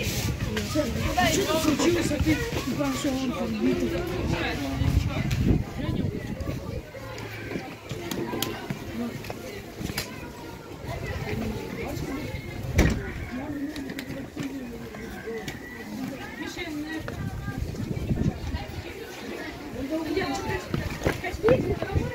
Что случилось, а ты пошел он подбитый? Пішли.